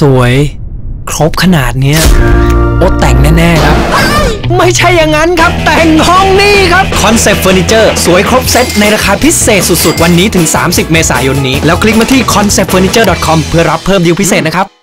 สวยครบขนาดเนี้ยโอแต่งแน่ ๆ ครับ ไม่ใช่อย่างนั้นครับ แต่งห้องนี่ครับ Koncept Furniture สวยครบเซตในราคาพิเศษสุด ๆ วันนี้ถึง 30 เมษายนนี้ แล้วคลิกมาที่ konceptfurniture.com เพื่อรับเพิ่มดีลพิเศษนะครับ